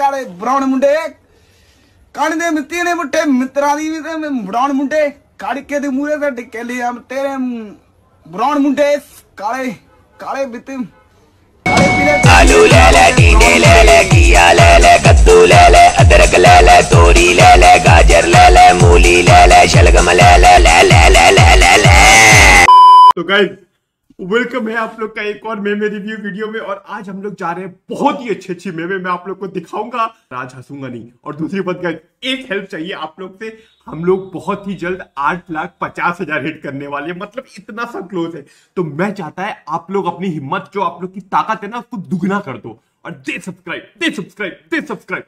ਕਾਲੇ ਬਰਾਉਨ ਮੁੰਡੇ ਕਣ ਦੇ ਮਿੱਤੀ ਨੇ ਮੁੱਟੇ ਮਿੱਤਰਾਂ ਦੀ ਵੀ ਤੇ ਬਰਾਉਨ ਮੁੰਡੇ ਕੜਕੇ ਦੇ ਮੂਰੇ ਤੇ ਟਿੱਕੇ ਲਿਆ ਤੇਰੇ ਬਰਾਉਨ ਮੁੰਡੇ ਕਾਲੇ ਕਾਲੇ ਬਿੱਤੀ ਕਾਲੇ ਪੀਲੇ आलू ले ले टींडे ले ले घिया ले ले कद्दू ले ले अदरक ले ले तोरी ले ले गाजर ले ले मूली ले ले शलगम ले ले ले ले ले ले ले ले तो गाइस वेलकम है आप लोग का एक और मेमे रिव्यू वीडियो में और आज हम लोग जा रहे हैं बहुत ही अच्छी अच्छी मेमे मैं आप लोग को दिखाऊँगा। आज हंसूँगा नहीं। और दूसरी बात गाइस एक हेल्प चाहिए आप लोग से हम लोग बहुत ही जल्द आठ लाख पचास हज़ार हिट करने वाले हैं। मतलब इतना सा क्लोज है। तो मैं चाहता है आप लोग अपनी हिम्मत जो आप लोग की ताकत है ना उसको दुगना कर दो। और दे सब्सक्राइब दे सब्सक्राइब दे सब्सक्राइब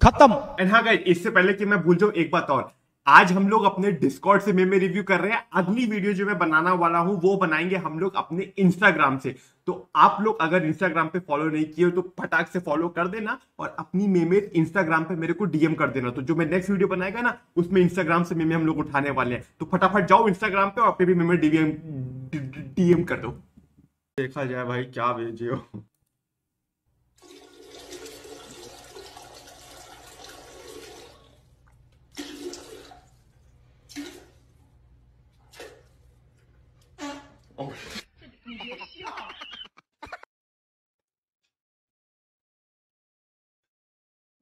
खत्म। एंड हाँ गाइस इससे पहले कि मैं भूल जाऊँ एक बात और। आज हम लोग अपने डिस्कॉर्ड से मेमे रिव्यू कर रहे हैं। अगली वीडियो जो मैं बनाना वाला हूँ, वो बनाएँगे हम लोग अपने इंस्टाग्राम से। तो आप लोग अगर इंस्टाग्राम पे फॉलो नहीं किए तो फटाक से फॉलो कर देना और अपनी मेमे इंस्टाग्राम पे मेरे को डीएम कर देना। तो जो मैं नेक्स्ट वीडियो बनाएगा ना, उसमें इंस्टाग्राम से मेमे हम लोग उठाने वाले हैं। तो फटाफट जाओ इंस्टाग्राम पे और पे भी मेमे डीएम डीएम कर दो। देखा जाए भाई, क्या भेजे हो?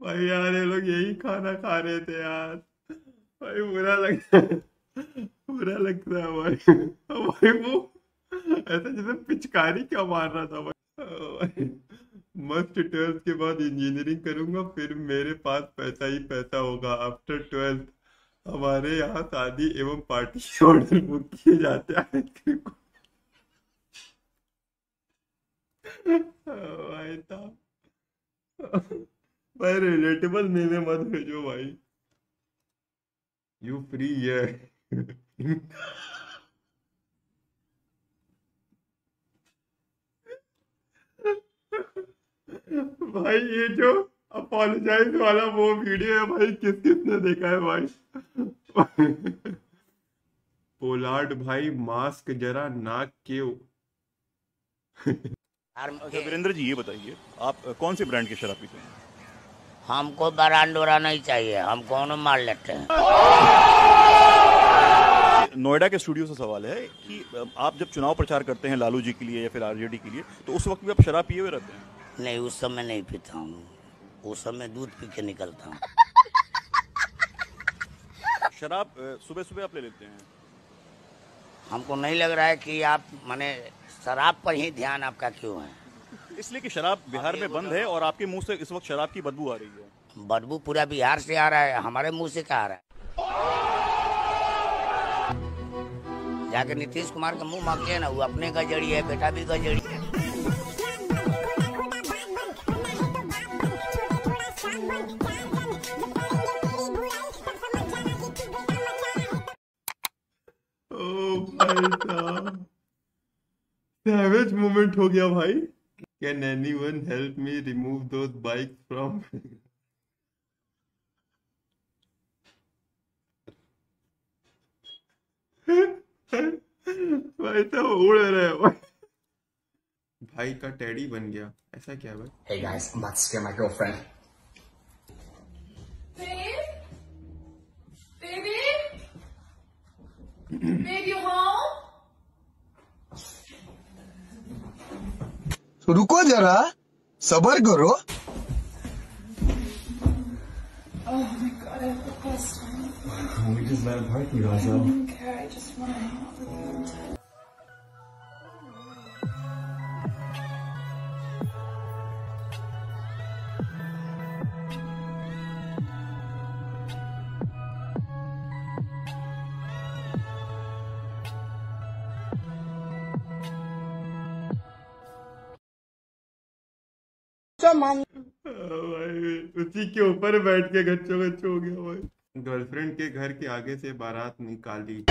भाई यार, ये लोग यही खाना खा रहे थे यार। भाई बुरा लगता है बुरा लगता है भाई। भाई वो ऐसा जैसे पिचकारी क्या मार रहा था भाई। मस्त ट्वेल्थ के बाद इंजीनियरिंग करूँगा, फिर मेरे पास पैसा ही पैसा होगा। आफ्टर ट्वेल्थ हमारे यहाँ शादी एवं पार्टी ऑर्डर बुक किए जाते हैं। भाई था भाई रिलेटेबल मेमे मत भेजो भाई। यू फ्री है भाई ये जो अपोलोजाइज वाला वो वीडियो है भाई किस किसने देखा है भाई? पोलार्ड भाई मास्क जरा नाक के वीरेंद्र जी ये बताइए आप कौन से ब्रांड की शराब पीते हैं? हमको बरांडोरा नहीं चाहिए हम कौन मार लेते हैं? नोएडा के स्टूडियो से सवाल है कि आप जब चुनाव प्रचार करते हैं लालू जी के लिए या फिर आरजेडी के लिए तो उस वक्त भी आप शराब पिए हुए रहते हैं? नहीं उस समय नहीं पीता हूँ। उस समय दूध पी के निकलता हूँ। शराब सुबह सुबह आप ले लेते हैं? हमको नहीं लग रहा है कि आप मैंने शराब पर ही ध्यान आपका क्यों है? इसलिए कि शराब बिहार में बंद है और आपके मुँह से इस वक्त शराब की बदबू आ रही है। बदबू पूरा बिहार से आ रहा है हमारे मुँह से क्या आ रहा है? जाके नीतीश कुमार का मुँह मांगते हैं ना वो अपने गजड़ी है बेटा भी है। भाई साहब सैवेज मोमेंट हो गया भाई। Can anyone help me remove those bikes from भाई तो उड़ रहे हैं भाई भाई का टैडी बन गया ऐसा क्या है भाई Hey guys, I'm about to scare my girlfriend. Babe? Baby? Babe, you home? रुको जरा सबर करो Oh my god, I have the best time. We just met a party, Razo. I don't care, I just want to hang out with you भाई उसी के ऊपर बैठ के गच्चो गच्चो हो गया भाई गर्लफ्रेंड के घर के आगे से बारात निकाली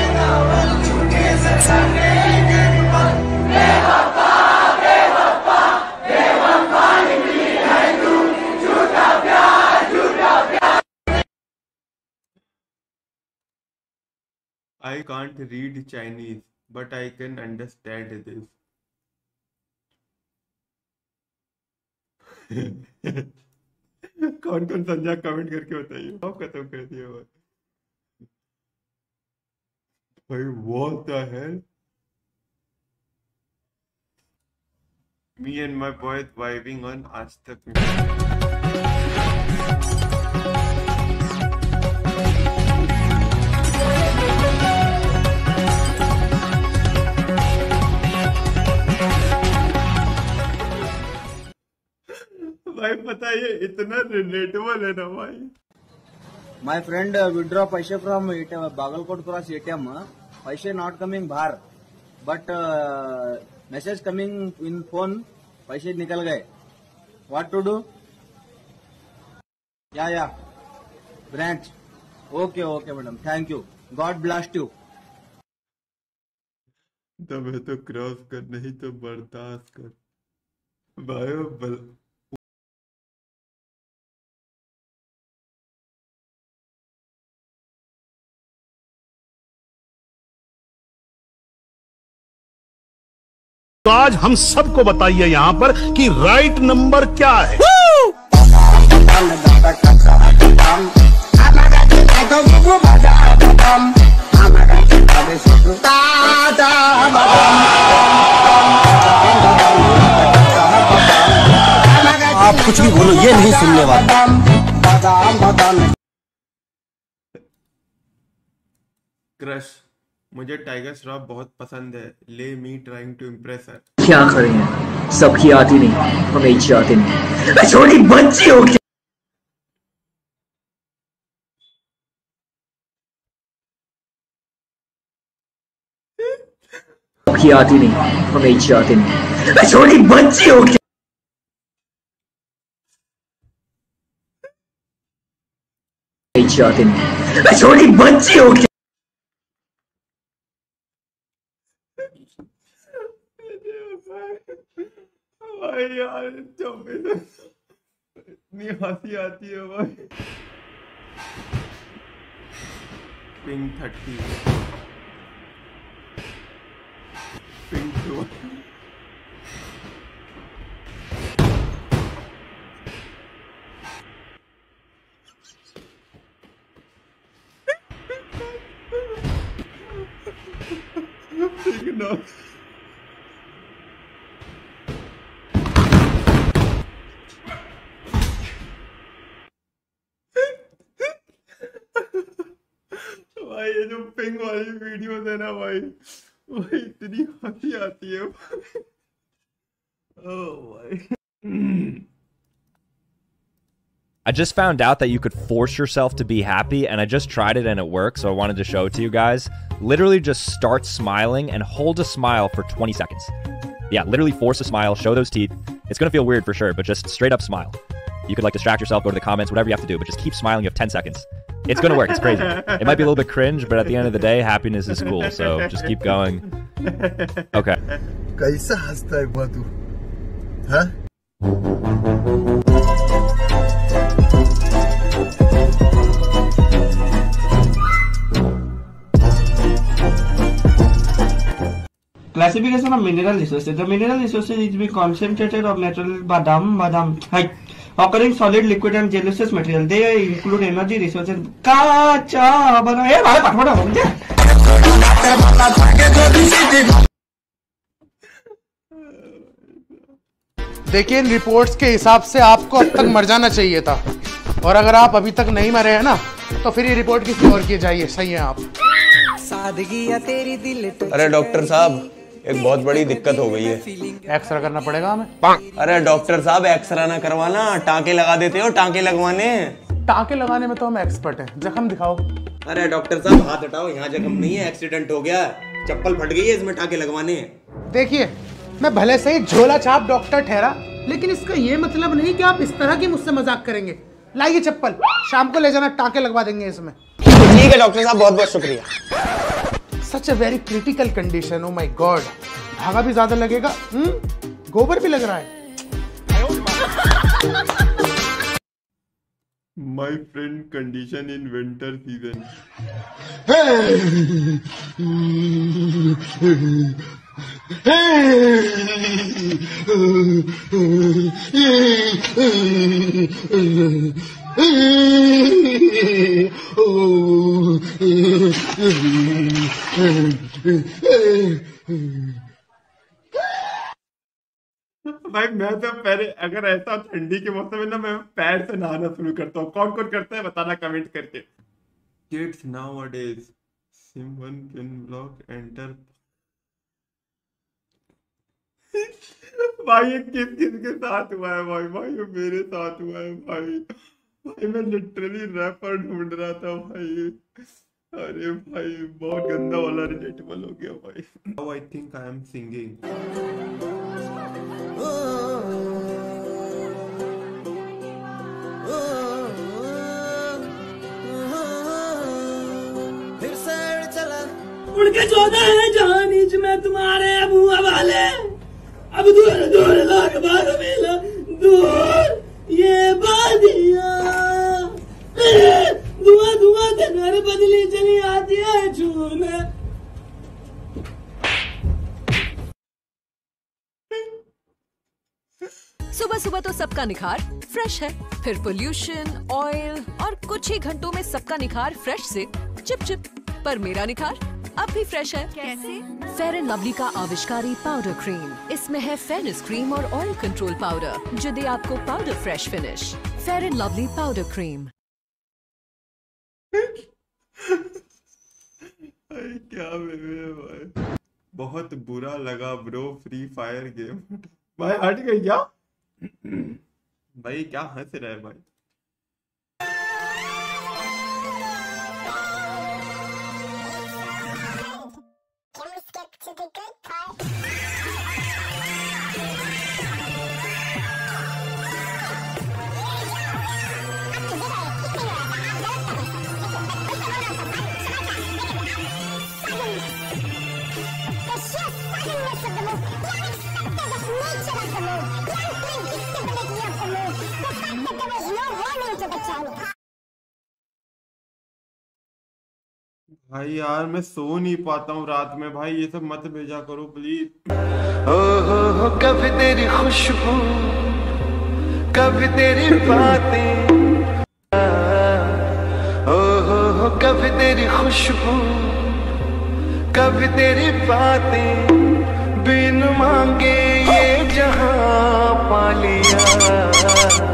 I can't read Chinese, but I can understand this. कौन कौन समझा कमेंट करके बताइए। सब खत्म कर दिया भाई भाई वो तो है me and my boy vibing on आज भाई पता है ये इतना रिलेटेबल है ना भाई। माय फ्रेंड विड्रॉ पैसे from ATM Bagalkot cross ATM पैसे नॉट कमिंग बाहर। But message coming in phone पैसे निकल गए। व्हाट टू डू या या branch okay okay madam thank you god blast you तब है तो क्रॉस कर नहीं तो बर्दाश्त कर। भाई तो आज हम सबको बताइए यहाँ पर कि राइट नंबर क्या है। आप कुछ भी बोलो ये नहीं सुनने वाला। क्रश मुझे टाइगर श्रॉफ बहुत पसंद है। ले me trying to impress her क्या हैं? सबकी आती नहीं, हमें आती नहीं। छोटी बच्ची हो क्या? सबकी आती नहीं, हमें आती नहीं। छोटी बच्ची हो क्या? आती नहीं। छोटी बच्ची हो क्या? भाई यार इतनी हँसी आती है भाई पिंक थर्टी पिंक टू नौ ये जो पिंग वाली वीडियो है ना भाई भाई इतनी हंसी आती है ओ भाई I just found out that you could force yourself to be happy, and I just tried it and it worked, so I wanted to show it to you guys. Literally, just start smiling and hold a smile for 20 seconds. Yeah, literally force a smile, show those teeth. It's gonna feel weird for sure, but just straight up smile. You could like distract yourself, go to the comments, whatever you have to do, but just keep smiling. You have 10 seconds. It's gonna work. It's crazy. It might be a little bit cringe, but at the end of the day, happiness is cool. So just keep going. Okay. कैसा हंसता है बुआ तू हाँ Classification of mineral resources. The mineral resources is be concentrated of natural badam, badam, height, Occurring solid, liquid and gelatinous material. They include energy resources. काचा बना ये भाई पटपटा हो गया देखिए इन रिपोर्ट्स के हिसाब से आपको अब तक मर जाना चाहिए था। और अगर आप अभी तक नहीं मरे हैं ना तो फिर ये रिपोर्ट किसी और की जाइए सही है आप। सादगी या तेरी दिल अरे डॉक्टर साहब एक बहुत बड़ी दिक्कत हो गई है। एक्सरा करना पड़ेगा हमें। अरे डॉक्टर साहब एक्सरा ना करवाना टांके लगा देते हो टांके लगवाने। टाँके लगाने में तो हम एक्सपर्ट हैं। जख्म दिखाओ। अरे डॉक्टर साहब हाथ हटाओ यहाँ जख्म नहीं है एक्सीडेंट हो गया। चप्पल फट गई है इसमें टांके लगवाने। देखिए मैं भले से ही झोला छाप डॉक्टर ठहरा लेकिन इसका ये मतलब नहीं कि आप इस तरह की मुझसे मज़ाक करेंगे। लाइए चप्पल। शाम को ले जाना टाँके लगवा देंगे इसमें। ठीक है डॉक्टर साहब बहुत बहुत शुक्रिया। Such a very critical condition oh my god धागा भी ज़्यादा लगेगा? हम्म? गोबर भी लग रहा है। My friend condition in winter season. भाई, मैं तो पहले, अगर ऐसा ठंडी के मौसम में ना, मैं पैर से नहाना शुरू करता हूँ। कौन कौन करता है, बताना कमेंट करके। Kids nowadays SIM can block enter भाई, ये किस किस के साथ हुआ है भाई? भाई, ये मेरे साथ हुआ है भाई। भाई, मैं लिटरली रैपर ढूंढ रहा था भाई। अरे भाई, बहुत गंदा वाला रिलेटेबल हो गया भाई। Now I think I am singing उड़ के चौदह है जहानी च मैं तुम्हारे बुआ वाले अब दूर दूर लाग बाग मेला दूर ये बादिया। धुआँ धुआँ के घर बदली चली आती है चूर में। सुबह सुबह तो सबका निखार फ्रेश है। फिर पोल्यूशन ऑयल और कुछ ही घंटों में सबका निखार फ्रेश से चिप चिप पर मेरा निखार अब भी फ्रेश है। कैसे? फेयर एंड लवली का आविष्कारी पाउडर क्रीम इसमें है फेयरनेस क्रीम और ऑयल कंट्रोल पाउडर जो दे आपको powder fresh finish fair and lovely powder cream क्या भाई बहुत बुरा लगा ब्रो फ्री फायर गेम भाई हट गई क्या? भाई क्या हंस रहा है भाई भाई यार, मैं सो नहीं पाता हूँ रात में। भाई, ये सब मत भेजा करो प्लीज़ ओ हो कभी तेरी खुशबू कभी तेरी बातें। ओ हो कभी तेरी खुशबू कभी तेरी बातें। बिन मांगे ये जहाँ पा लिया।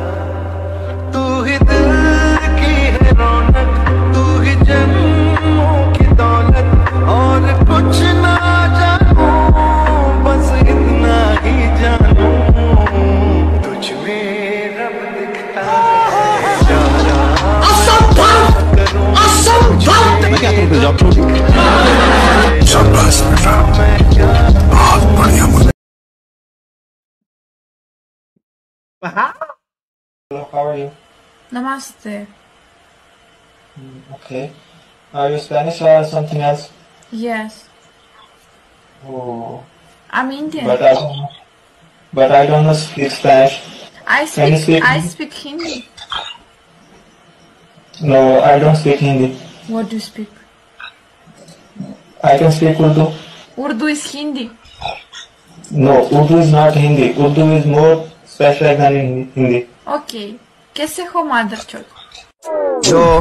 असंभव मैं क्या करूं जॉब छोड़ शाबाश बेटा बहुत बढ़िया मुझे Hello, how are you? Namaste. Okay. Are you Spanish or something else? Yes. Oh. I'm Indian. But I don't, but I don't know speak Spanish. I Can you speak speak? I speak Hindi. No, I don't speak Hindi. What do you speak? I can speak Urdu. Urdu is Hindi. No, Urdu is not Hindi. Urdu is more specialized than Hindi- Hindi. Okay. कैसे हो mother chod? Yo,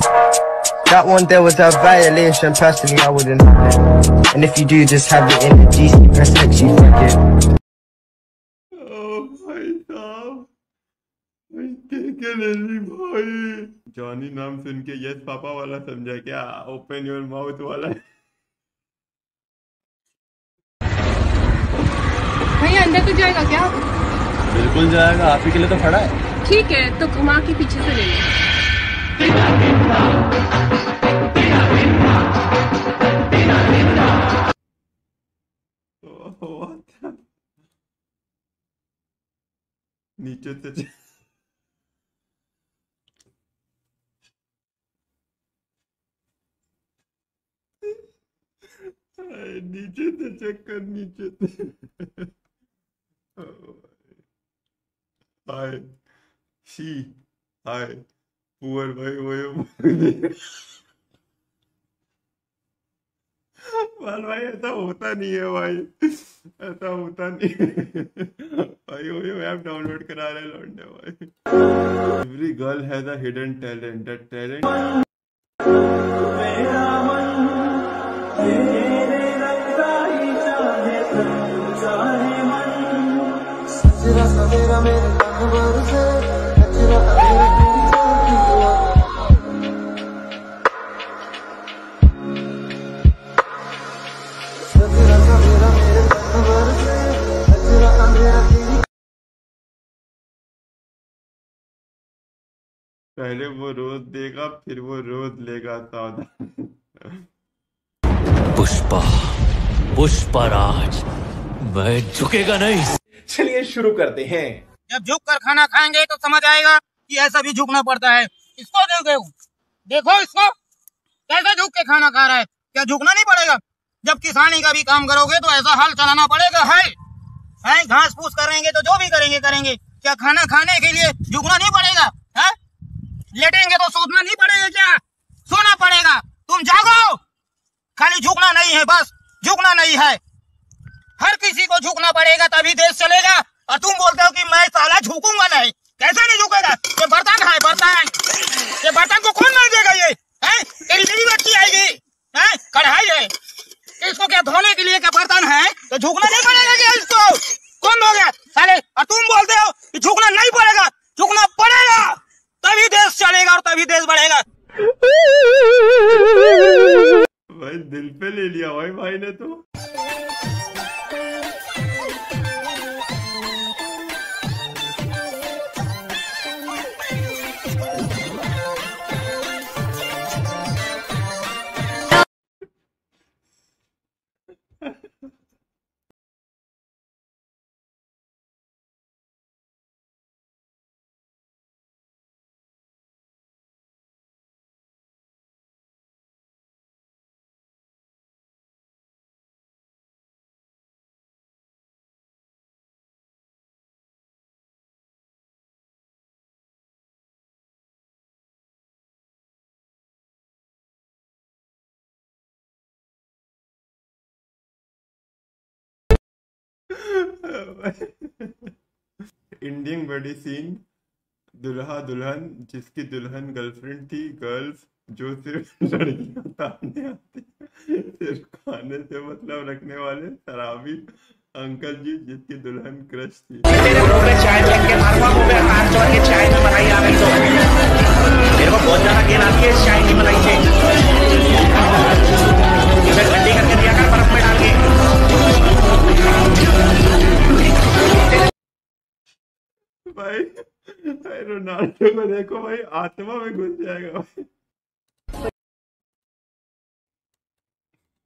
that one there was a violation. Personally, I wouldn't have it. And if you do, just have it in the GC press X, you fuck it. ओ भाई साहब भाई क्या क्या ले ली भाई Johnny नाम सुन के यस पापा वाला समझा क्या ओपन योर माउथ वाला अंदर तो जाएगा क्या? बिल्कुल जाएगा आप ही के लिए तो खड़ा है। ठीक है तो घुमा के पीछे से ले लो? नीचे से नीचे से चक्कर नीचे से। हाय शी हाय पुअर भाई, वो बाल भाई, ऐसा होता नहीं है भाई। ऐसा होता नहीं भाई, वो ऐप डाउनलोड करा रहे लौंडे भाई। Every girl has a hidden talent that talent सवेरा मेरे कचरा तेरी सवेरा मेरे कचरा तेरी पहले वो रोज देगा फिर वो रोज लेगा सौदा पुष्पा पुष्पराज मैं झुकेगा नहीं। चलिए शुरू करते हैं। जब झुक कर खाना खाएँगे तो समझ आएगा कि ऐसा भी झुकना पड़ता है। इसको देखो। देखो इसको। कैसे झुक के खाना खा रहा है? क्या झुकना नहीं पड़ेगा? जब किसानी का भी काम करोगे तो ऐसा हल चलाना पड़ेगा। है। घास फूस करेंगे तो जो भी करेंगे करेंगे। क्या खाना खाने के लिए झुकना नहीं पड़ेगा? है? लेटेंगे तो सोचना नहीं पड़ेगा क्या? सोना पड़ेगा। तुम जागो। खाली झुकना नहीं है बस। झुकना नहीं है। हर किसी को झुकना पड़ेगा, तभी देश चलेगा। और तुम बोलते हो कि मैं साला झुकूँगा नहीं। कैसे नहीं झुकेगा? ये बर्तन है, बर्तन। ये बर्तन को कौन मार देगा ये? हैं? तेरी बीवी बच्ची आएगी। हैं? कढ़ाई है। इसको क्या धोने के लिए क्या बर्तन है? तो झुकना नहीं पड़ेगा क्या इसको? कौन लोगे साले, और तुम बोलते हो कि झुकना नहीं पड़ेगा। झुकना पड़ेगा। तभी देश चलेगा और तभी देश बढ़ेगा। भाई, दिल पे ले लिया भाई भाई ने तो। इंडियन बड़ी सीन दुल्हा दुल्हन, जिसकी दुल्हन गर्लफ्रेंड थी गर्ल्स जो सिर्फ़ लड़कियाँ आती सिर्फ़ खाने से मतलब रखने वाले, शराबी, अंकल जी, जिसकी दुल्हन क्रश थी। मेरे को बहुत ज़्यादा आती है चाय की से भाई भाई रोनाल्डो को देखो भाई आत्मा में घुस जाएगा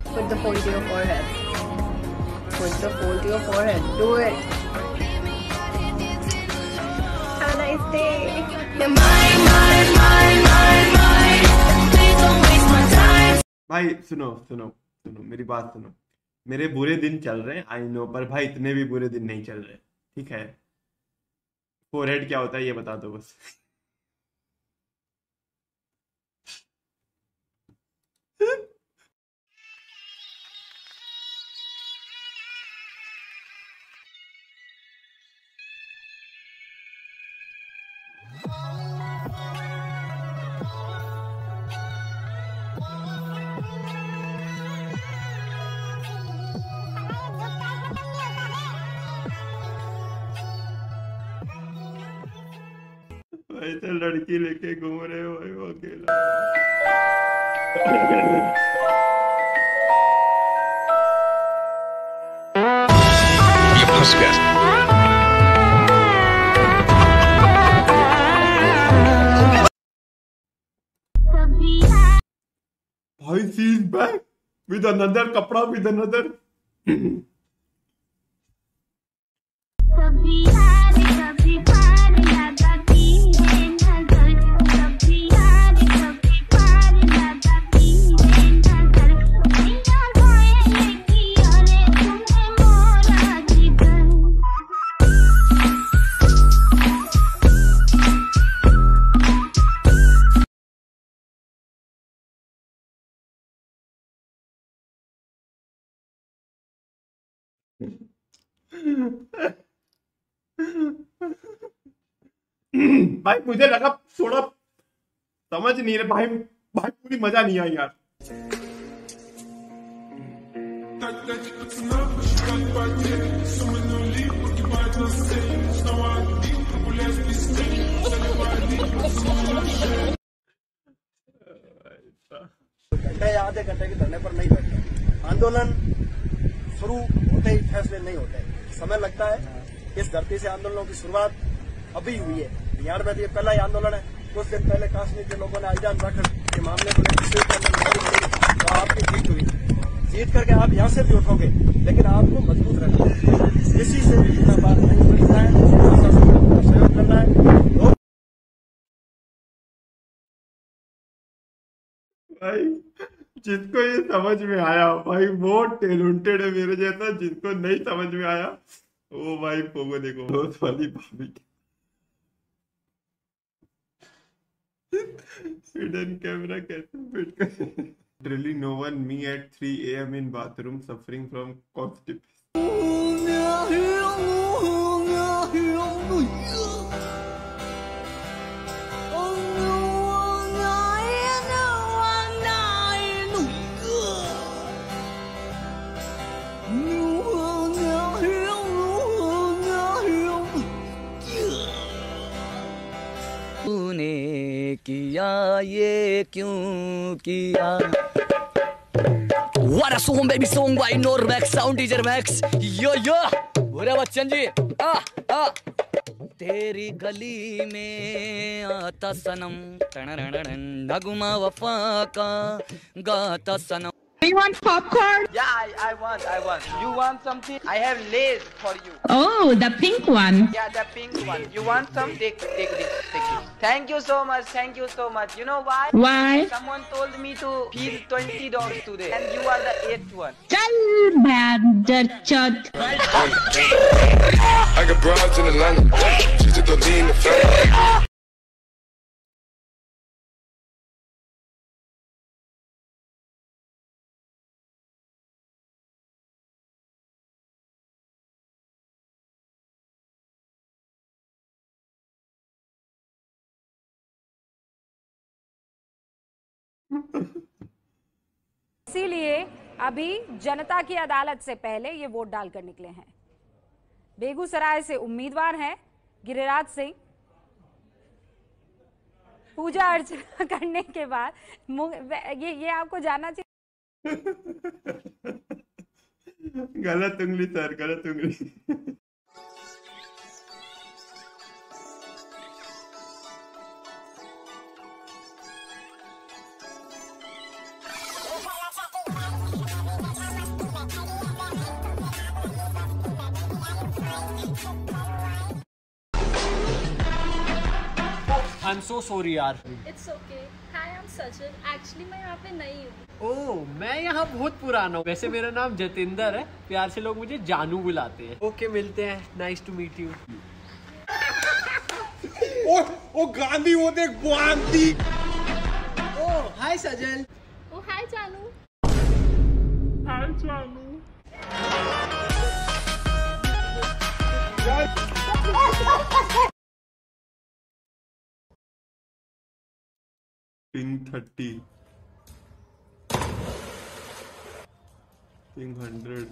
Put the phone to your forehead. Put the phone to your forehead. Do it. Have a nice day. You're mine, mine, mine, mine, mine. Please don't waste my time. भाई सुनो सुनो सुनो मेरी बात सुनो मेरे बुरे दिन चल रहे हैं आई नो पर भाई इतने भी बुरे दिन नहीं चल रहे, ठीक है? फोरहेड क्या होता है ये बता दो बस। तो लड़की लेके घूम रहे हो वो अकेला। भाई she is back with another कपड़ा विद अनदर भाई, मुझे लगा थोड़ा समझ नहीं रहे। भाई भाई, पूरी मज़ा नहीं आई यार। घंटे आधे घंटे के धरने पर नहीं बैठे आंदोलन शुरू होते ही फैसले नहीं होते। समय लगता है इस धरती से आंदोलनों की शुरुआत अभी हुई है। बिहार में तो ये पहला ही आंदोलन है। कुछ दिन पहले कश्मीर के लोगों ने आईजान रखकर के मामले को तो आपकी जीत हुई। जीत करके आप यहाँ से भी उठोगे, लेकिन आपको मज़बूत रखना किसी से बात नहीं करना है सहयोग करना है। भाई, जिसको ये समझ में आया, भाई, वो टैलेंटेड है मेरे जैसा, जिसको नहीं समझ में आया, वो भाई पोगो देखो, बहुत वाली भाभी हिडन कैमरा कैसे फिट कर Really, no one, me at 3 a.m. in bathroom suffering from constipation. किया ये क्यों किया? What a song baby song by Normax Sound DJ Max. Yo yo. बोले बच्चन जी। आ आ। तेरी गली में आता सनम। नगमा वफा का गाता सनम। You want popcorn? Yeah, I, I want, I want. You want something? I have lace for you. Oh, the pink one. Yeah, the pink one. You want some? Take, take this, take this. Thank you so much, thank you so much. You know why? Why? Someone told me to feed twenty dollars today, and you are the eighth one. Chal bad chat. I got broads in Atlanta. She's just don't lean the family. इसीलिए अभी जनता की अदालत से पहले ये vote डालकर निकले हैं। बेगूसराय से उम्मीदवार हैं गिरिराज सिंह। पूजा अर्चना करने के बाद ये ये आपको जानना चाहिए। गलत उंगली, सर, गलत उंगली। आई एम सो सॉरी यार। It's okay hi I am Sachin actually मैं यहाँ पे नई हूँ। ओह मैं यहाँ बहुत पुराना हूँ। वैसे मेरा नाम जतिंदर है। प्यार से लोग मुझे जानू बुलाते हैं। ओके मिलते हैं। Nice to meet you oh oh Gandhi वो देख गांधी। ओह हाय सजल ओ हाय जानू हाय जानू पिंक थर्टी पिंक हंड्रेड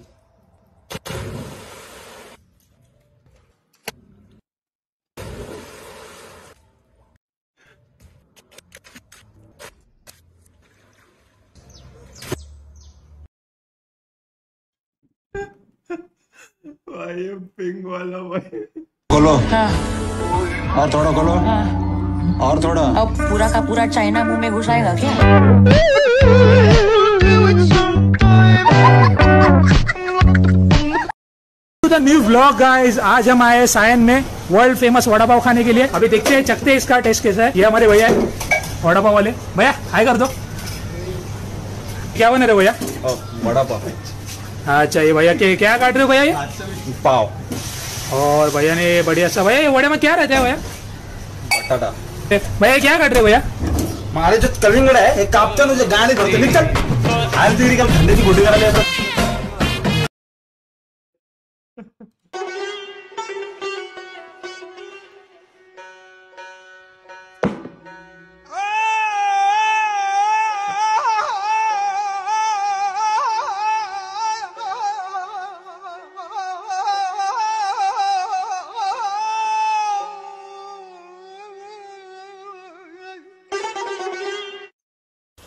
भाई ये पिंक वाला भाई खोलो और थोड़ा खोलो और थोड़ा। अब पूरा का पूरा चाइना मुँह में घुसाएगा क्या? न्यू व्लॉग गाइस आज हम आए सायन में वर्ल्ड फ़ेमस वड़ा पाव खाने के लिए। अभी देखते हैं चखते हैं इसका टेस्ट कैसा है। ये हमारे भैया वड़ा पाव वाले। भैया हाय कर दो। क्या बने रहे भैया? बड़ा पाव। अच्छा ये भैया क्या काट रहे हो भैया ये? पाव। और भैया ने बढ़िया सा भैया ये वड़े में क्या रहता है भैया? बटाटा। भैया, क्या कर रहे हो भैया? हमारे जो कलिंगड है, एक काफ्टन मुझे गाने धोते निकल। निघतात आज का धंधे की गोटी करा येतात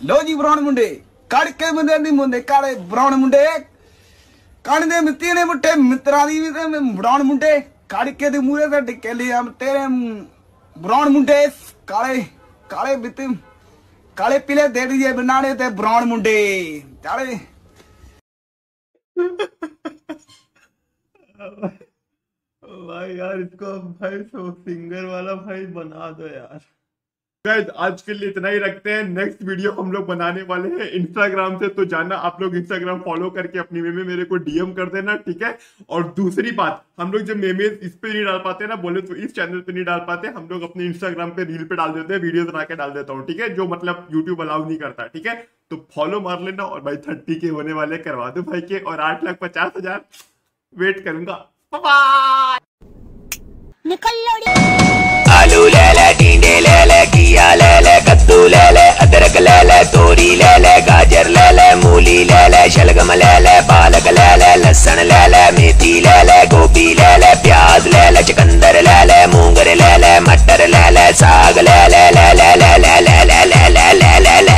लो जी ब्राउन मुंडे कड़के मुंडे नहीं मुंडे काले ब्राउन मुंडे कण दे मित्ती ने मुट्ठे मित्रादी मित्रा दी ब्राउन मुंडे कड़के दे मुरे से डिक्के लिया हम तेरे ब्राउन मुंडे काले काले बिते काले पीले दे दीजिए बनाने ते ब्राउन मुंडे चले भाई यार, इसको भाई सिंगर वाला भाई बना दो यार। Guys, आज के लिए इतना ही रखते हैं। नेक्स्ट वीडियो हम लोग बनाने वाले हैं इंस्टाग्राम से। तो जाना आप लोग इंस्टाग्राम फॉलो करके अपनी मेमे मेरे को डीएम कर देना ठीक है? और दूसरी बात हम लोग जब मेमे इस पे नहीं डाल पाते ना बोले तो इस चैनल पे नहीं डाल पाते हम लोग अपने इंस्टाग्राम पे रील पे डाल देते हैं वीडियो बना के डाल देता हूँ ठीक है? जो मतलब यूट्यूब अलाउ नहीं करता ठीक है? तो फॉलो मार लेना और भाई थर्टी के होने वाले करवा दो भाई के और आठ लाख पचास हज़ार वेट करूँगा। आलू ले ले टींडे ले ले किया ले ले कद्दू ले ले अदरक ले ले तोरी ले ले गाजर ले ले मूली ले ले शलगम ले ले पालक ले ले लहसुन ले ले मेथी ले ले गोभी ले ले प्याज ले ले चकंदर ले ले मूंगर ले ले मटर ले ले साग ले ले ले ले ले ले ले ले ले ले ले